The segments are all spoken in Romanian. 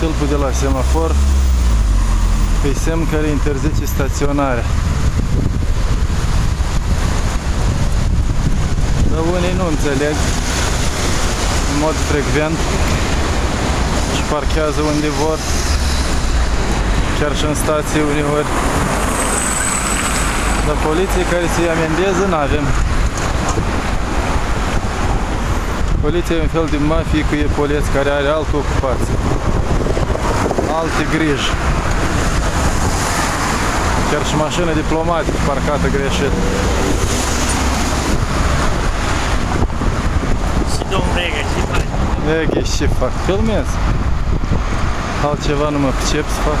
la semafor pe semn care interzice staționarea. Dar unii nu înțeleg în mod frecvent și parchează unde vor, chiar și în stații uneori. Dar poliție care să-i amendeze n-avem. Poliția e un fel de mafie cu epoleț care are altă ocupație. Alte griji. Chiar și mașină diplomatică parcată greșit. Și domnul Rega, ce faci? Eghe, ce fac? Filmez. Altceva nu mă pricep să fac.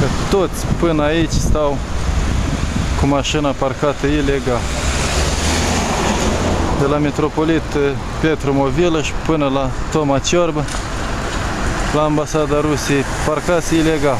Că toți până aici stau cu mașina parcată ilegal. De la Metropolit Petru Movilă și până la Toma Ciorbă, la ambasada Rusiei, parcați ilegal.